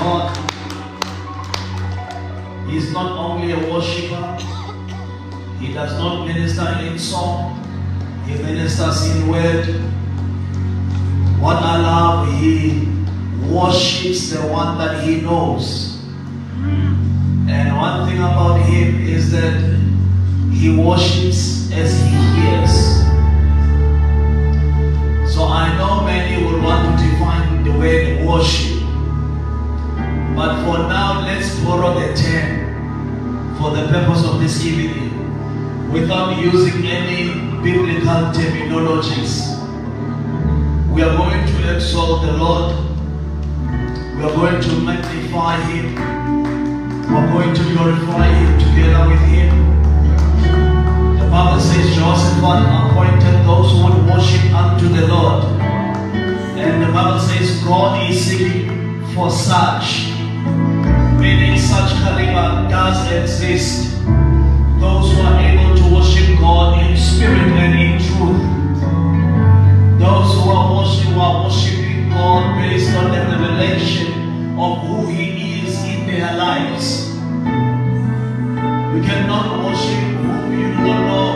God. is not only a worshiper, he does not minister in song, he ministers in word. What I love, he worships the one that he knows. And one thing about him is that he worships as he hears. So I know many would want to define the word worship. But for now, let's borrow the term for the purpose of this evening without using any biblical terminologies. We are going to exalt the Lord. We are going to magnify Him. We are going to glorify Him together with Him. The Bible says Jehoshaphat appointed those who would worship unto the Lord. And the Bible says God is seeking for such meaning such caliber does exist. Those who are able to worship God in spirit and in truth. Those who are worshiping, who are worshiping God based on the revelation of who He is in their lives. You cannot worship whom you do not know.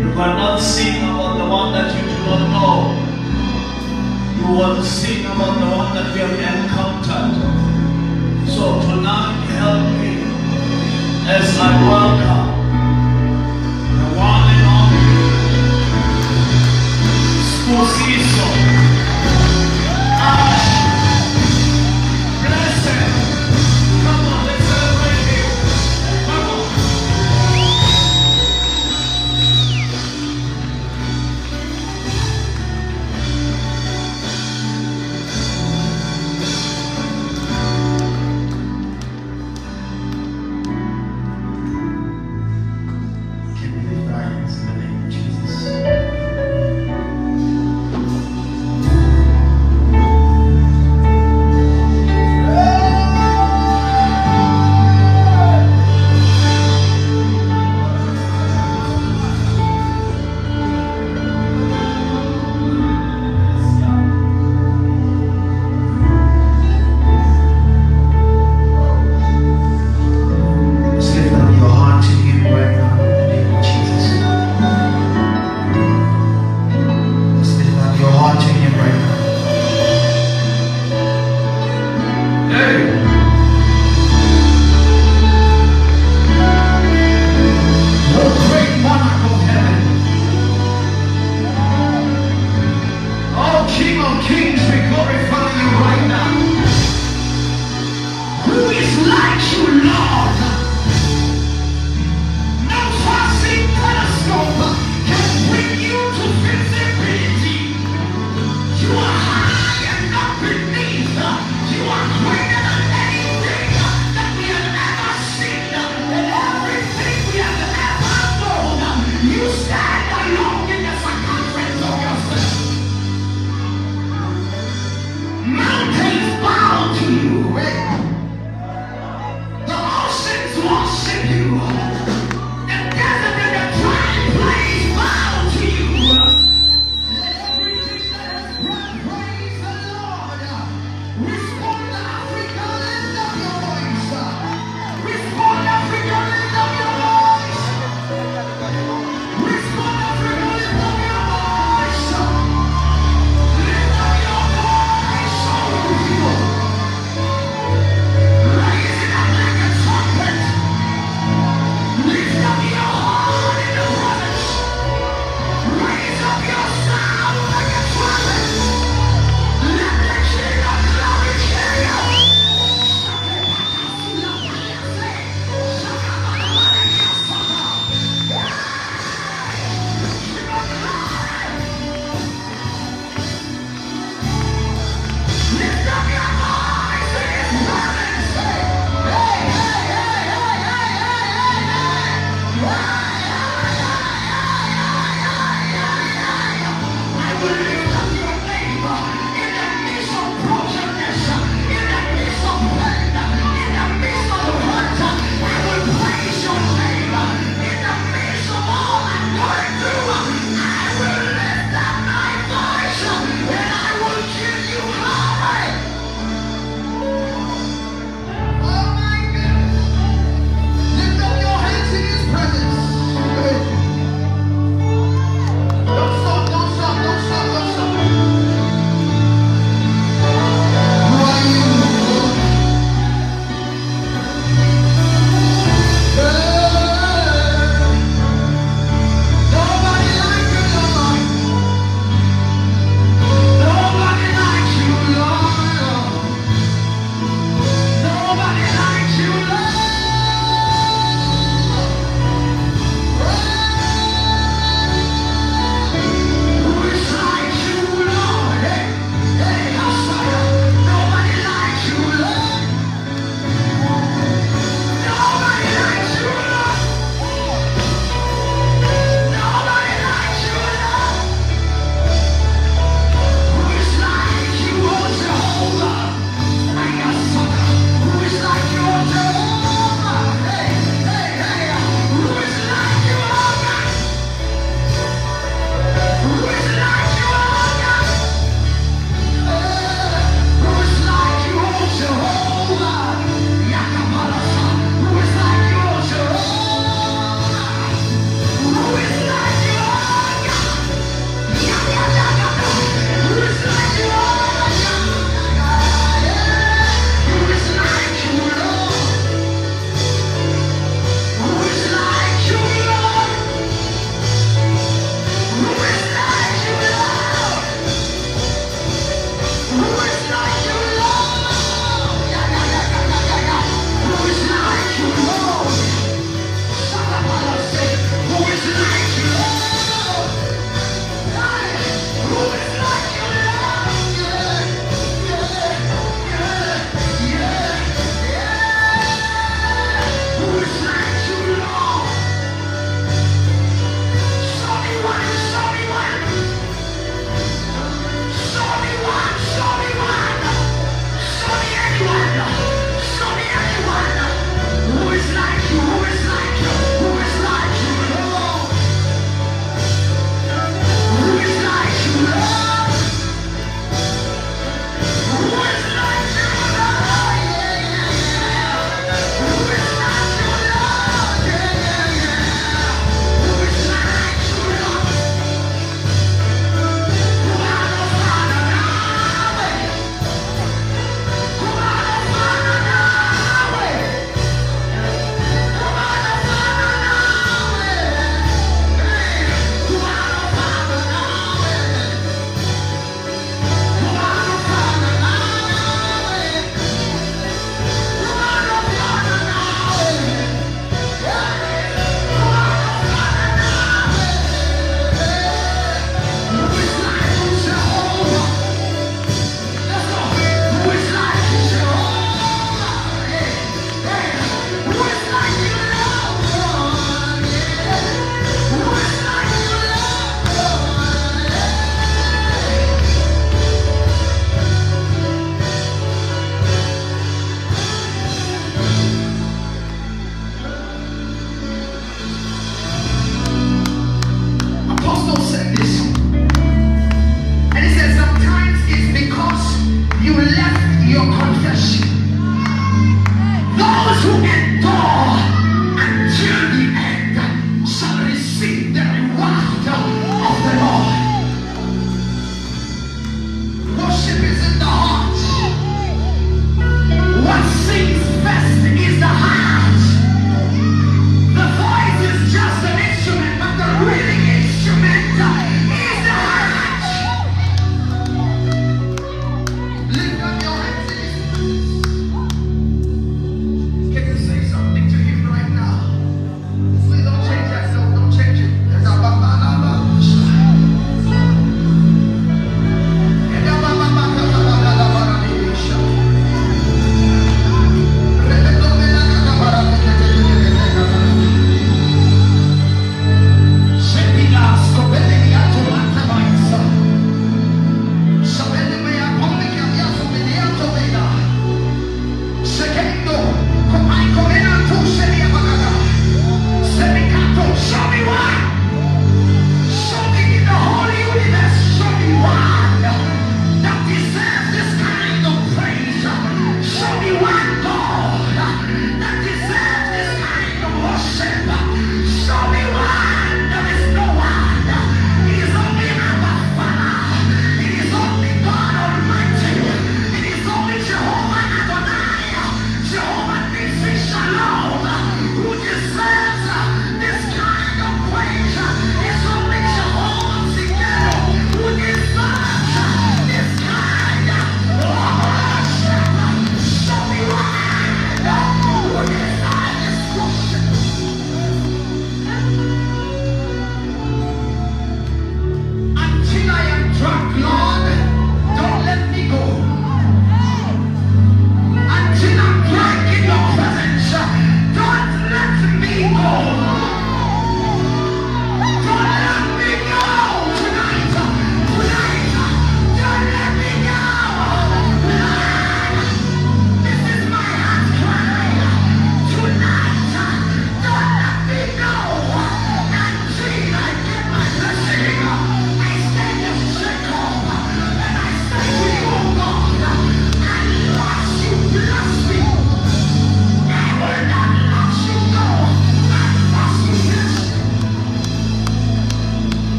You cannot sing about the one that you do not know. You want to sing about the one that you have encountered. So tonight, help me as I welcome the one and only Sbusiso.